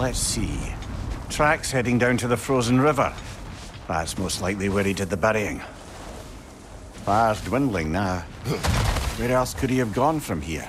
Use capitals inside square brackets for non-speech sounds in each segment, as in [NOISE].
Let's see. Tracks heading down to the frozen river. That's most likely where he did the burying. Fire's dwindling now. Where else could he have gone from here?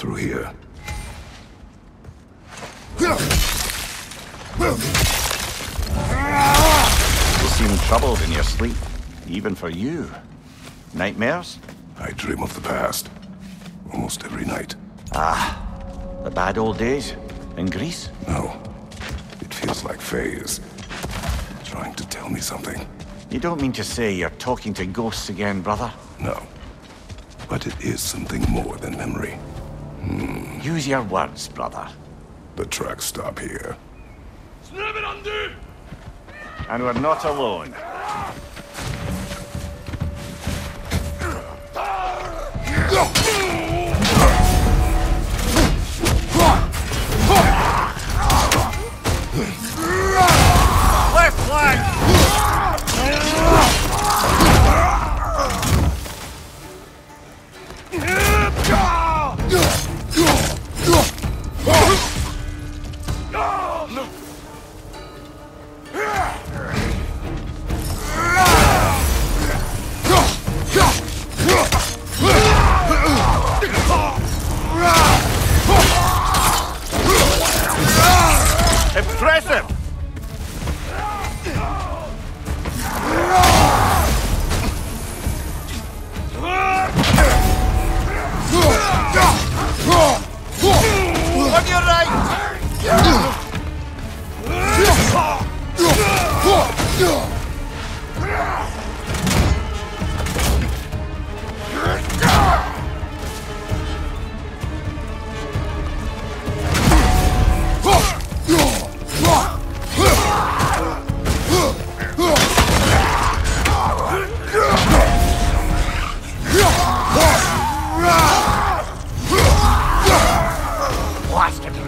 Through here. You seem troubled in your sleep. Even for you. Nightmares? I dream of the past. Almost every night. Ah, the bad old days? In Greece? No. It feels like Faye is trying to tell me something. You don't mean to say you're talking to ghosts again, brother? No. But it is something more than memory. Use your words, brother. The tracks stop here. And we're not alone.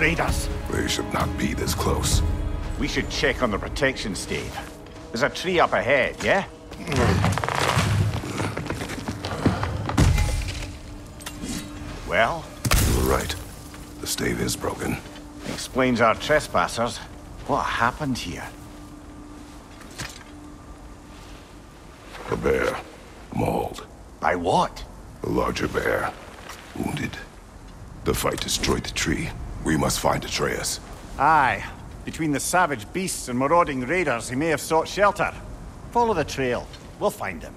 Blasted raiders! They should not be this close. We should check on the protection stave. There's a tree up ahead, yeah? Well, You were right. The stave is broken. explains our trespassers. What happened here? A bear. Mauled. By what? A larger bear. Wounded. The fight destroyed the tree. We must find Atreus. Aye. Between the savage beasts and marauding raiders, he may have sought shelter. Follow the trail. We'll find him.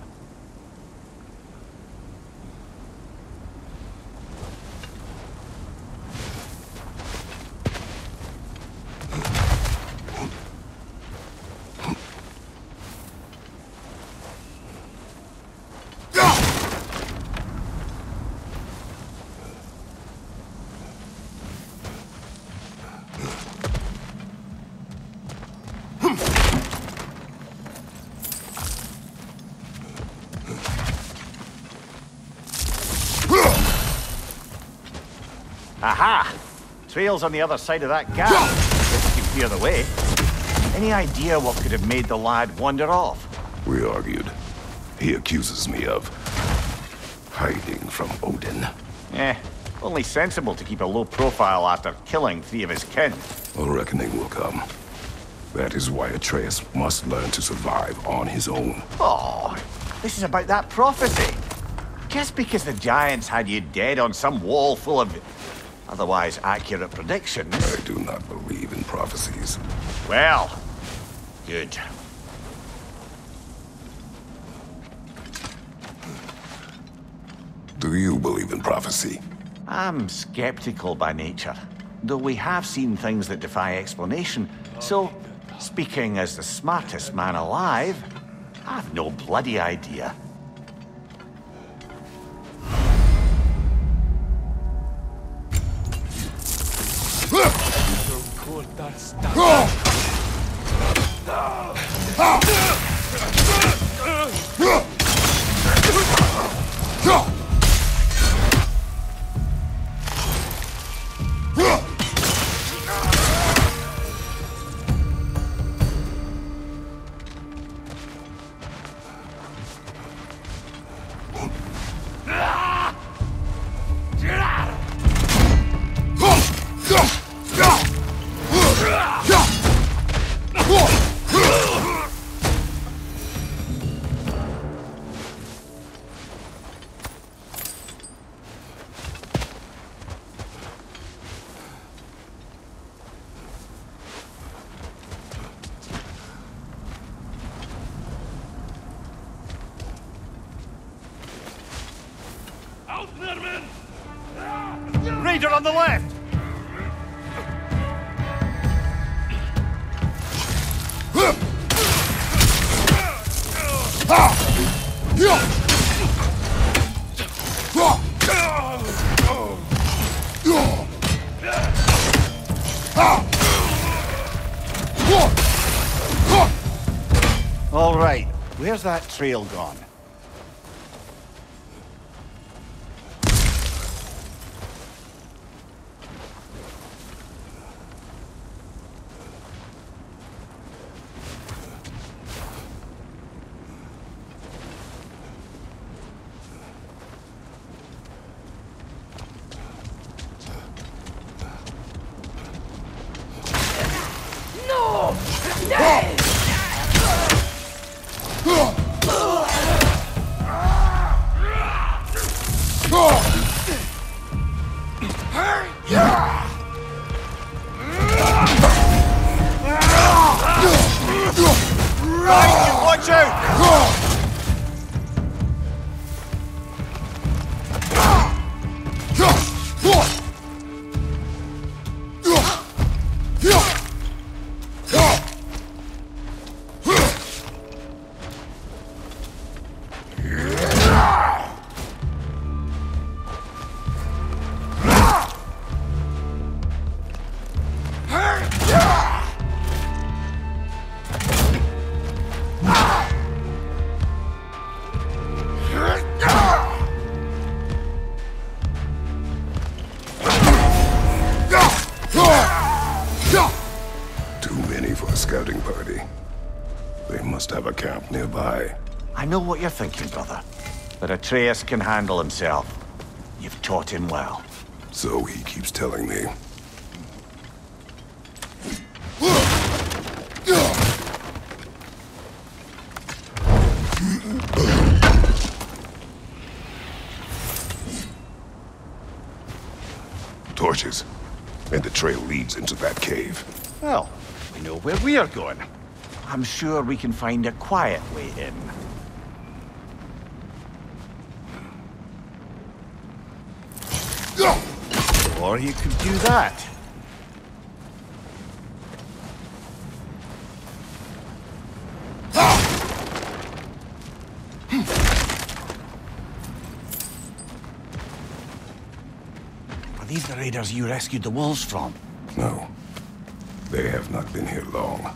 Aha! Trail's on the other side of that gap. Guess you can clear the way. Any idea what could have made the lad wander off? We argued. He accuses me of hiding from Odin. Eh, only sensible to keep a low profile after killing three of his kin. A reckoning will come. That is why Atreus must learn to survive on his own. Oh, this is about that prophecy. Just because the giants had you dead on some wall full of otherwise accurate predictions. I do not believe in prophecies. Well, good. Do you believe in prophecy? I'm skeptical by nature, though we have seen things that defy explanation. So, speaking as the smartest man alive, I've no bloody idea. Raider on the left! All right, where's that trail gone? Watch out! Atreus can handle himself. You've taught him well. So he keeps telling me. Torches. And the trail leads into that cave. Well, we know where we are going. I'm sure we can find a quiet way in. Or you could do that. Are these the raiders you rescued the wolves from? No. They have not been here long.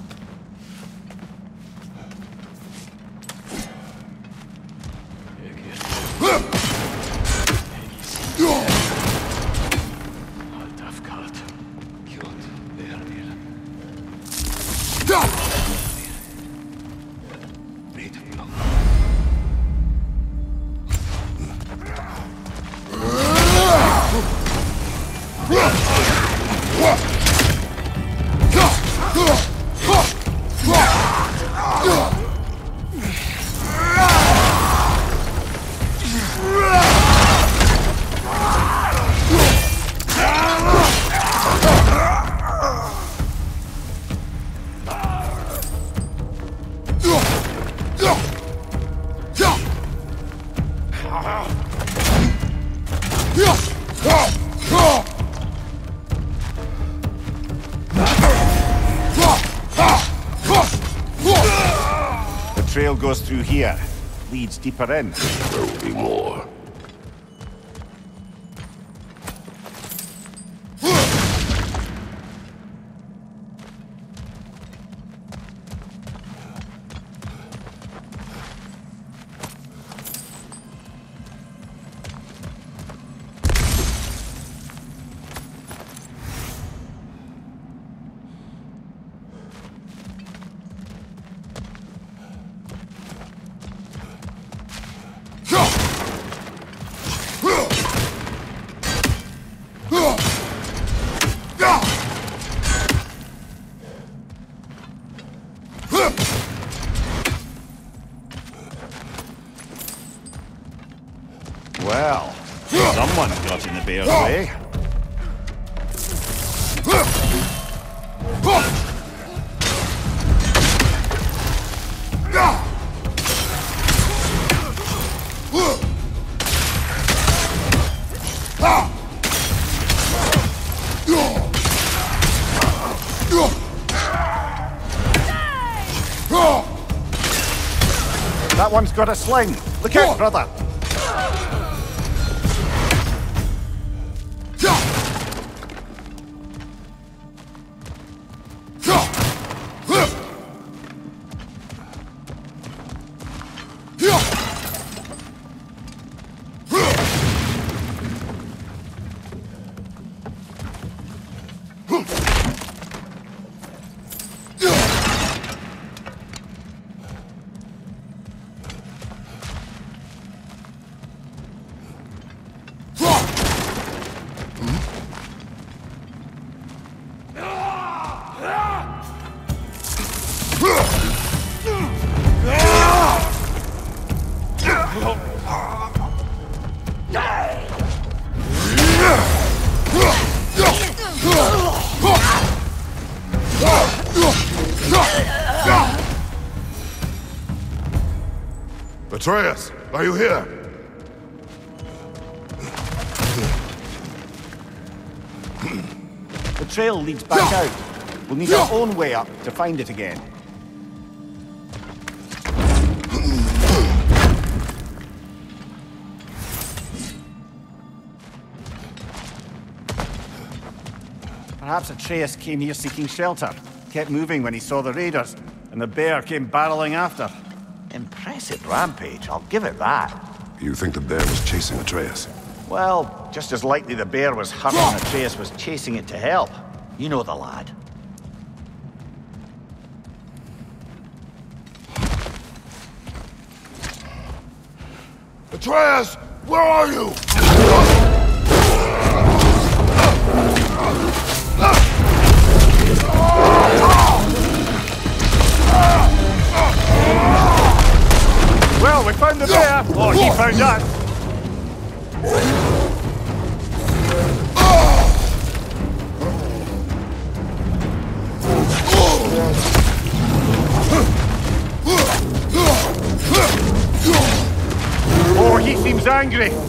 Goes through here. Leads deeper in. There will be more. Well, someone got in the bear's way. That one's got a sling. Look out, brother. Atreus, are you here? The trail leads back out. We'll need our own way up to find it again. Perhaps Atreus came here seeking shelter, kept moving when he saw the raiders, and the bear came barreling after. Impressive rampage, I'll give it that. You think the bear was chasing Atreus? Well, just as likely the bear was hurt and Atreus was chasing it to help. You know the lad. Atreus, where are you? Well, [LAUGHS] we found the bear! Or oh, he found us! Oh, he seems angry!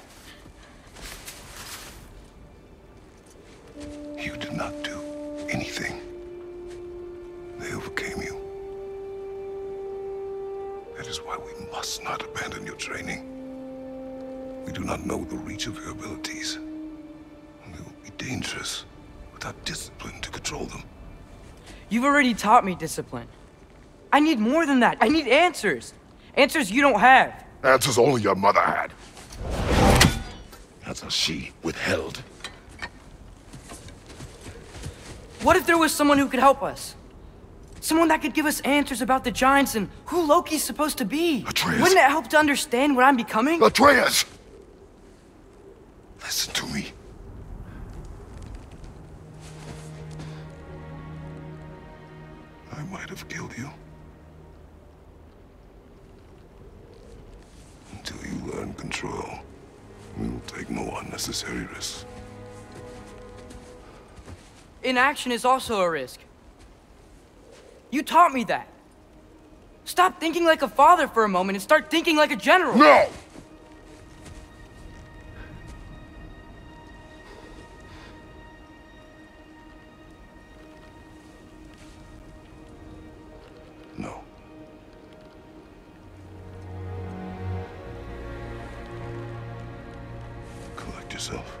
Of your abilities. And they will be dangerous without discipline to control them. You've already taught me discipline. I need more than that. I need answers. Answers you don't have. Answers only your mother had. Answers she withheld. What if there was someone who could help us? Someone that could give us answers about the giants and who Loki's supposed to be. Atreus. Wouldn't it help to understand what I'm becoming? Atreus! Inaction is also a risk. You taught me that. Stop thinking like a father for a moment and start thinking like a general. No! No. Collect yourself.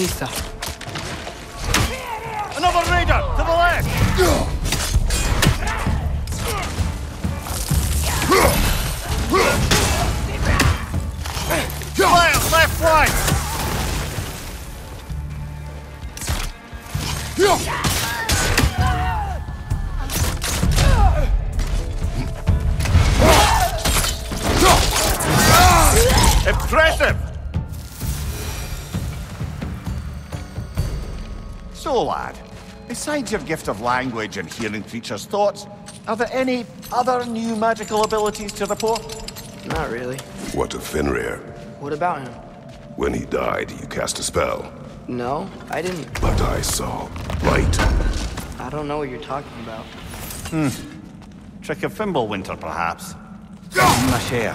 Now! Misa. Another raider! To the left! Left, left flank! Impressive! So, lad, besides your gift of language and hearing creatures' thoughts, are there any other new magical abilities to report? Not really. What of Fenrir? What about him? When he died, you cast a spell. No, I didn't. But I saw light. I don't know what you're talking about. Hmm. Trick of Fimbulwinter, perhaps? My share.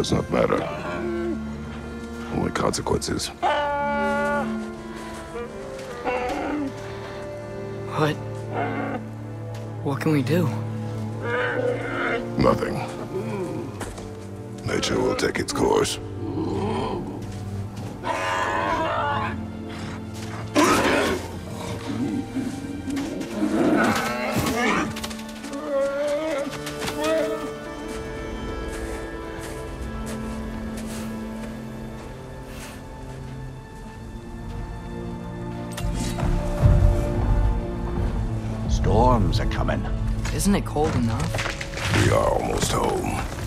Does not matter. Only consequences. What? What can we do? Nothing. Nature will take its course. Storms are coming. Isn't it cold enough? We are almost home.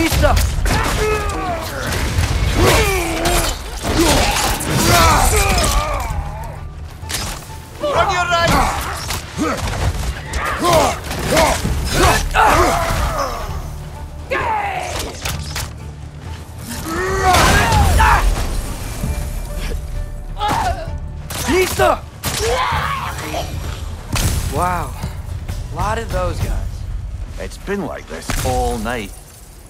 Misa! On your right! Misa! Wow. A lot of those guys. It's been like this all night.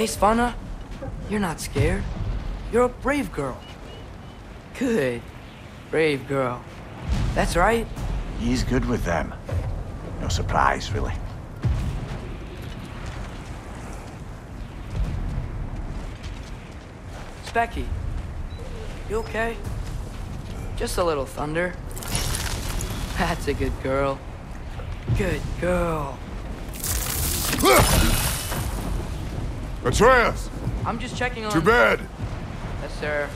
Hey, Svanna. You're not scared. You're a brave girl. Good. Brave girl. That's right. He's good with them. No surprise, really. Speki. You okay? Just a little thunder. That's a good girl. Good girl. [LAUGHS] Atreus! I'm just checking on... To bed! Yes, sir.